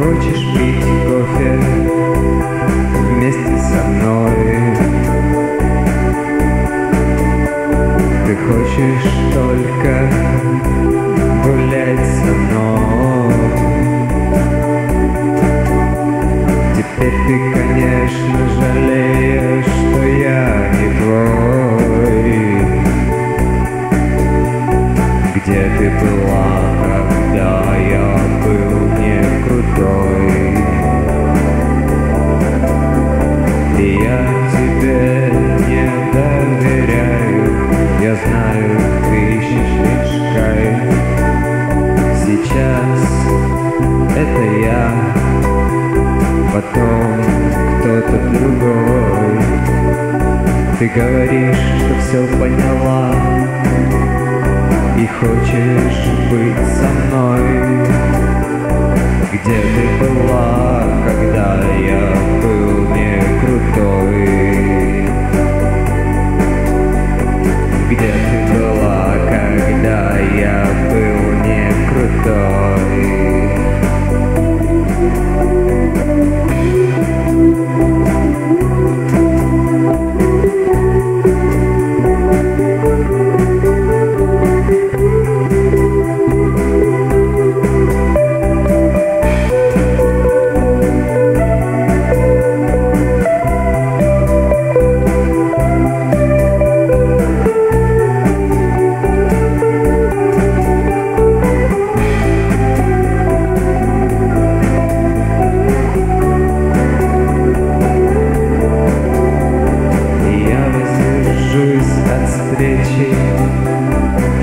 хочешь пить кофе вместе со мной? Ты хочешь только гулять со мной? Теперь ты, конечно, жалеешь, что я не твой. Где ты была, когда я был? И я тебе не доверяю, я знаю, ты ищешь лишь. Сейчас это я, потом кто-то другой. Ты говоришь, что все поняла. И хочешь быть со мной Где ты была, когда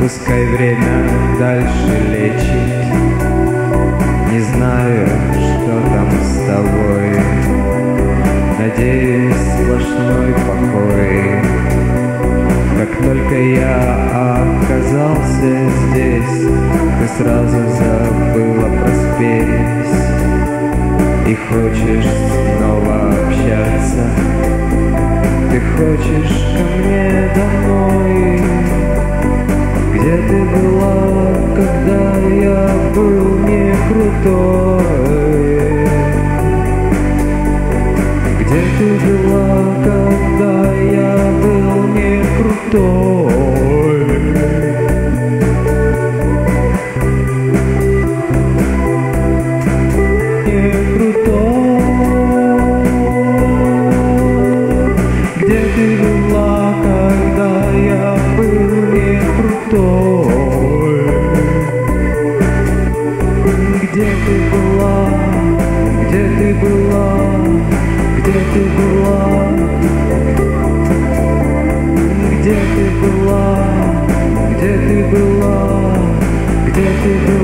Пускай время дальше лечит. Не знаю, что там с тобой, Надеюсь, сплошной покой. Как только я оказался здесь, Ты сразу забыла про спесь И хочешь снова общаться ты хочешь ко мне домой? Ты была, когда я был не крутой? Где ты была, когда я был не крутой? Не крутой. Где ты была, когда я был не крутой? Где ты была? Где ты была? Где ты была? Где ты была? Где ты была? Где ты была?